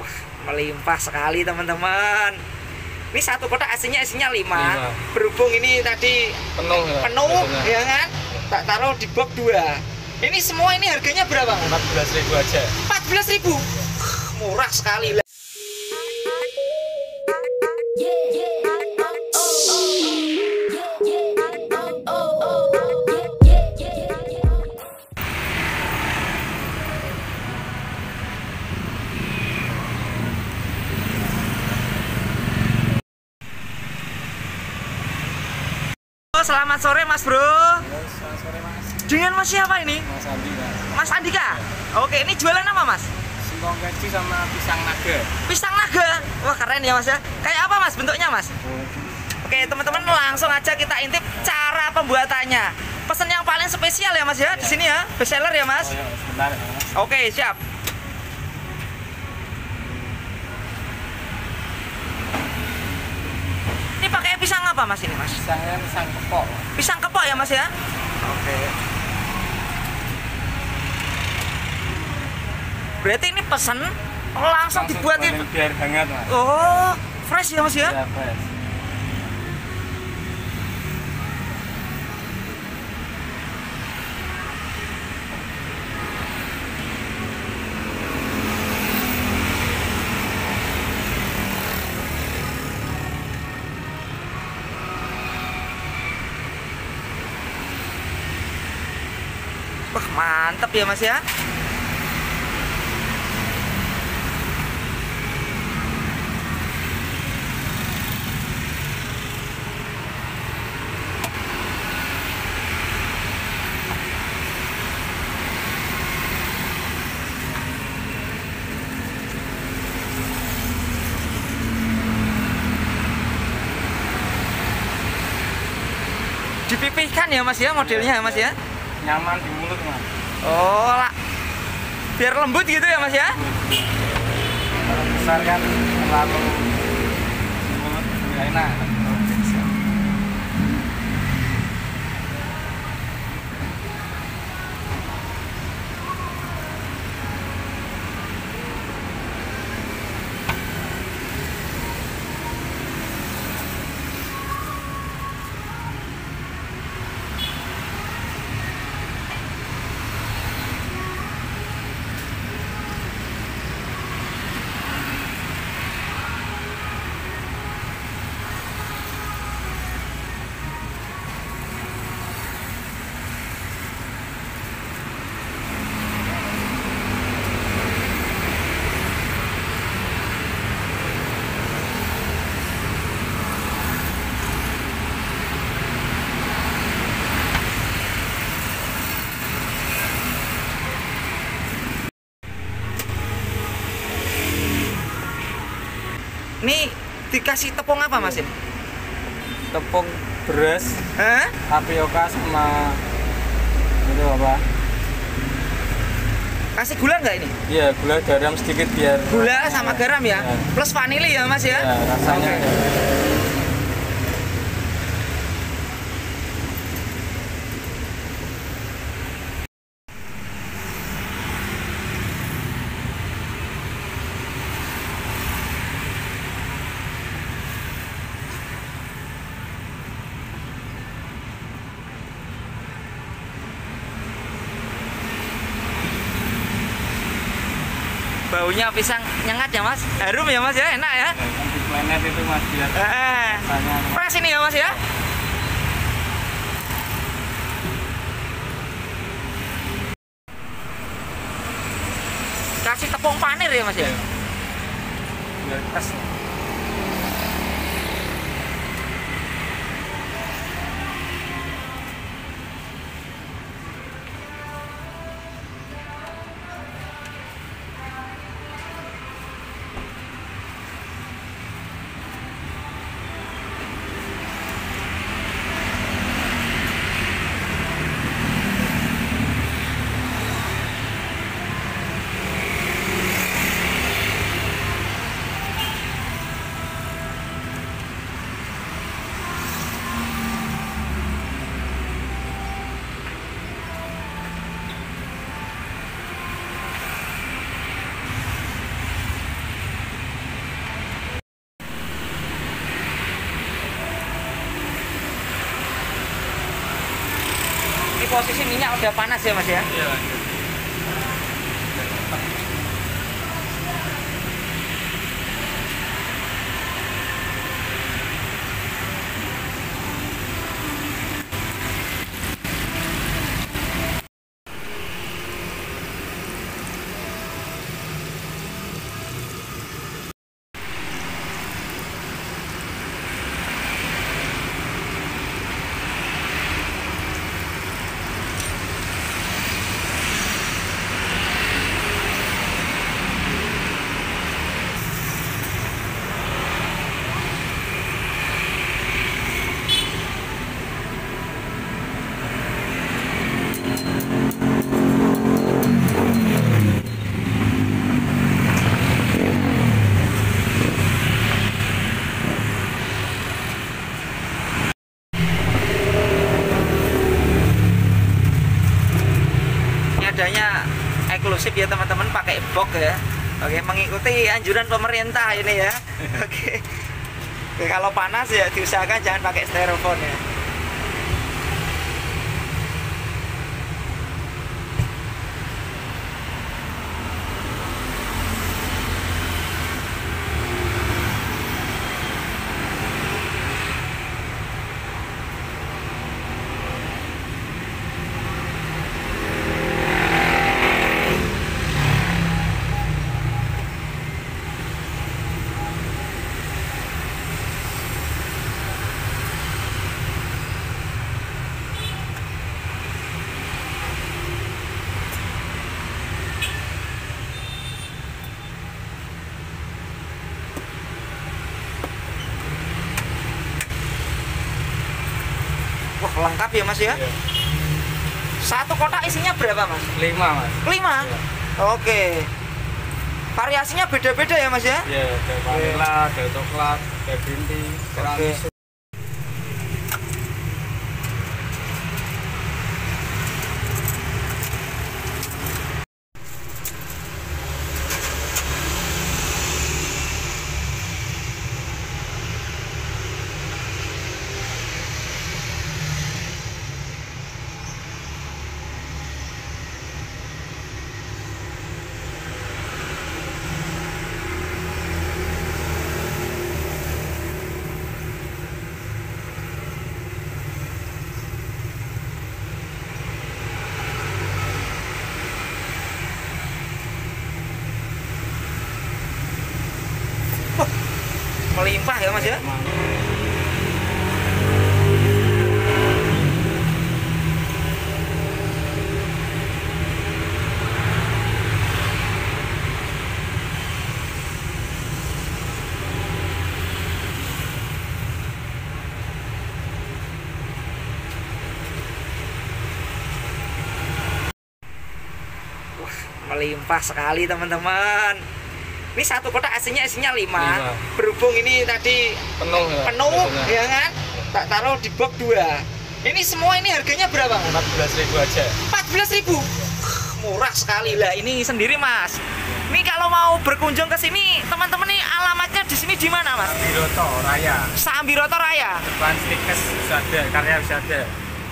Wah, melimpah sekali teman-teman. Ini satu kotak aslinya isinya lima. Lima. Berhubung ini tadi penuh ya penuh, ya kan? Tak taruh di box dua. Ini semua ini harganya berapa? Mas? 14 ribu aja 14.000. Murah sekali. Oh, Selamat sore Mas Bro. sore mas Dengan Mas siapa ini? mas Andi mas Andika. Oke, ini jualan apa Mas? singkong keju sama pisang naga Pisang naga. Wah keren ya Mas ya. Kayak apa Mas bentuknya Mas? Oke teman-teman langsung aja kita intip cara pembuatannya. Pesan yang paling spesial ya Mas ya di sini ya. Best seller ya Mas. oh ya sebentar ya mas Oke siap. Ini pakai pisang apa Mas ini Mas? pisangnya pisang kepok Pisang kepok ya Mas ya? Oke. Berarti ini pesan langsung dibuatin. goreng biar hangat mas Oh, fresh ya Mas ya? ya fresh Wah, mantep ya Mas ya. Dipipihkan ya Mas ya modelnya ya Mas ya. Nyaman di mulut mas Oh, lah. Biar lembut gitu ya Mas ya. kalau besar kan terlalu mulut nggak enak Ini dikasih tepung apa Mas ini? tepung beras Hah? tapioka sama itu apa Kasih gula nggak ini? iya gula garam sedikit biar Gula sama garam ya? Ya. Plus vanili ya Mas ya? ya rasanya Oke. Baunya pisang nyengat ya Mas? Harum ya Mas ya? Enak ya? Ya, kan di planet itu mas biar Eh, rasanya fresh ini ya Mas ya? Kasih tepung panir ya Mas ya? biar pas posisi minyak udah panas ya mas ya? Iya lanjut. ini adanya eksklusif ya teman-teman box ya. Oke mengikuti anjuran pemerintah ini ya. Oke Oke, kalau panas ya diusahakan jangan pakai styrofoam ya wah lengkap ya mas ya Iya. satu kotak isinya berapa mas Lima mas. lima Iya. oke variasinya beda-beda ya mas ya Iya, ada vanilla, ada coklat, ada tea, tiramisu. melimpah ya mas ya Emang. Melimpah sekali teman-teman ini satu kotak aslinya isinya lima Lima. berhubung ini tadi Penuh ya. penuh ya kan tak taruh di box dua ini semua ini harganya berapa mas? 14 ribu aja. 14 ribu murah sekali lah ini sendiri mas ini kalau mau berkunjung ke sini teman-teman nih alamatnya di sini di mana mas? Biroto Raya. Sambiroto Raya Depan Stikes bisa ada, karya bisa ada.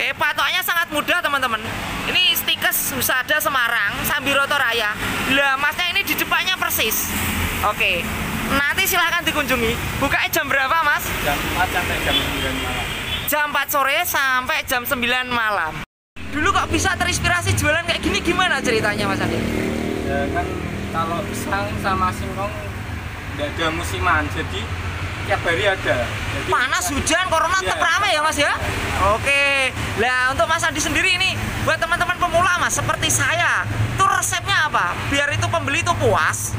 Eh, patoknya sangat mudah teman-teman. Ini stikes Husada Semarang, Sambiroto Raya. Lah, masnya ini di depannya persis. Oke. Nanti silahkan dikunjungi. Bukanya jam berapa, Mas? Jam 4 sampai jam 9 malam. Jam 4 sore sampai jam 9 malam. Dulu kok bisa terinspirasi jualan kayak gini gimana ceritanya, Mas Andi? Ya kan kalau pisang sama singkong nggak ada musiman, jadi tiap hari ada. Jadi Panas, hujan, corona Iya. tetap ramai ya, Mas ya? Oke. Lah, untuk Mas Andi sendiri ini buat teman-teman pemula, Mas, seperti saya, itu resepnya apa? Biar itu pembeli itu puas,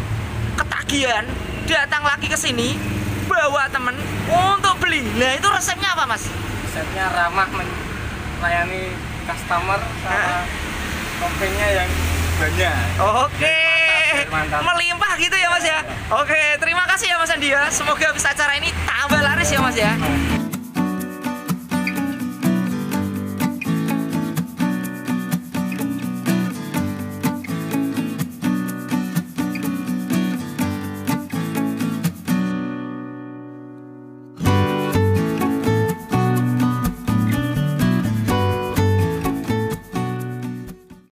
ketagihan, datang lagi ke sini, bawa temen untuk beli. Nah, itu resepnya apa, Mas? Resepnya ramah melayani customer sama toppingnya yang banyak. Oke. Mantap. Melimpah gitu ya, Mas ya? Oke, terima kasih ya Mas Andi ya. Semoga bisa acara ini tambah laris ya, Mas ya.